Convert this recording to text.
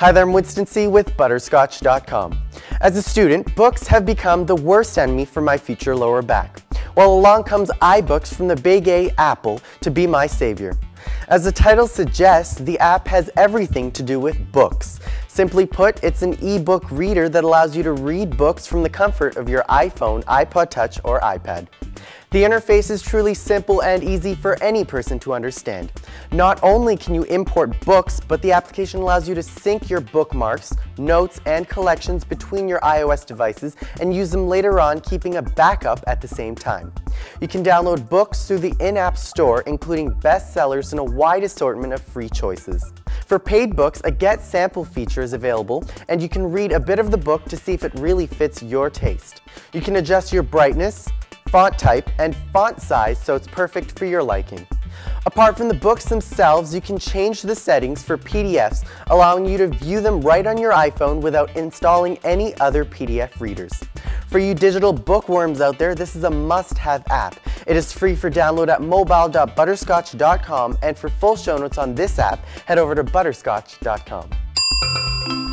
Hi there, I'm Winston C. with Butterscotch.com. As a student, books have become the worst enemy for my future lower back. Well, along comes iBooks from the Big A Apple to be my savior. As the title suggests, the app has everything to do with books. Simply put, it's an e-book reader that allows you to read books from the comfort of your iPhone, iPod Touch, or iPad. The interface is truly simple and easy for any person to understand. Not only can you import books, but the application allows you to sync your bookmarks, notes, and collections between your iOS devices and use them later on, keeping a backup at the same time. You can download books through the in-app store, including bestsellers and a wide assortment of free choices. For paid books, a Get Sample feature is available, and you can read a bit of the book to see if it really fits your taste. You can adjust your brightness, font type, and font size so it's perfect for your liking. Apart from the books themselves, you can change the settings for PDFs, allowing you to view them right on your iPhone without installing any other PDF readers. For you digital bookworms out there, this is a must-have app. It is free for download at mobile.butterscotch.com, and for full show notes on this app, head over to butterscotch.com.